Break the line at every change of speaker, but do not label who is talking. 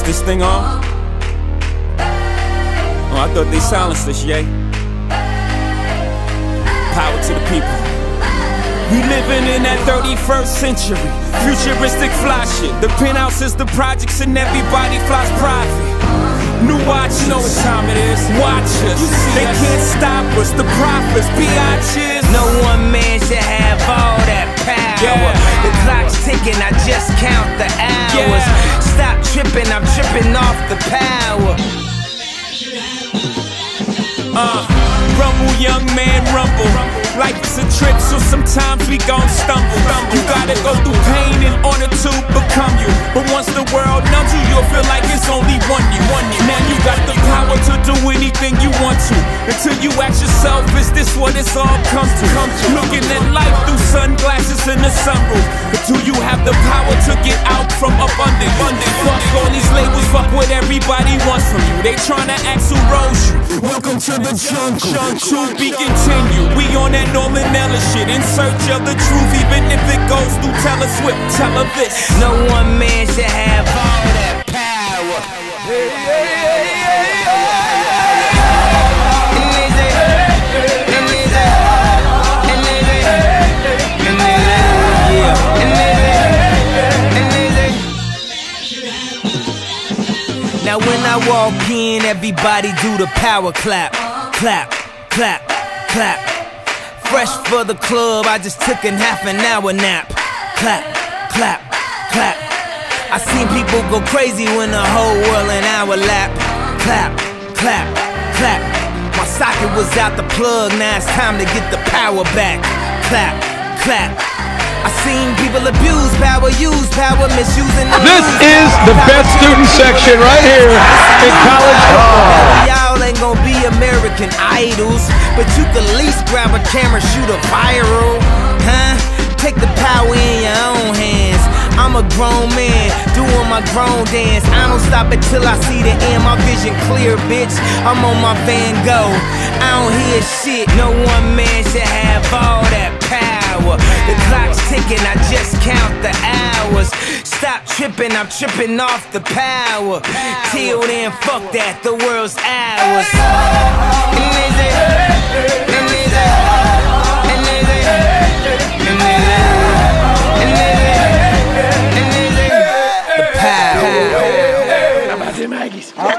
Is this thing on? Oh, I thought they silenced us, yay. Power to the people. We living in that 31st century. Futuristic fly shit. The penthouse is the projects and everybody flies private. New watch, you know what time it is. Watch us. They can't stop us. The prophets, biatches.
No one man should have all that power.
Yeah.
The clock's ticking, I just count the the power.
Uh, rumble, young man, rumble. Life's a trip, so sometimes we gon' stumble. You gotta go through pain in order to become you. But once the world numbs you, you'll feel like it's only one you. One you. Now you got the power to do anything you want to. Until you ask yourself, is this what it's all come to? Looking at life through sunglasses in the sunroof. But do you fuck what everybody wants from you. They tryna ask who rose you. Welcome to the jungle. To be continued. We on that Norman Ellis shit. In search of the truth, even if it goes through Taylor Swift. Tell her this.
No one Now when I walk in, everybody do the power clap, clap, clap, clap. Fresh for the club, I just took a half an hour nap. Clap, clap, clap. I seen people go crazy when the whole world an hour lap. Clap, clap, clap. My socket was out the plug, now it's time to get the power back. Clap, clap. I seen people abuse power, use power, misusing
This is the best student section right here in college football.
Y'all ain't gonna be American idols, but you can at least grab a camera, shoot a viral, huh? Take the power in your own hands. I'm a grown man doing my grown dance. I don't stop until I see the end. My vision clear, bitch. I'm on my Van Gogh. I don't hear shit. No one man should have all that tripping, I'm tripping off the power. power. Till then, fuck that, the world's ours. Hey.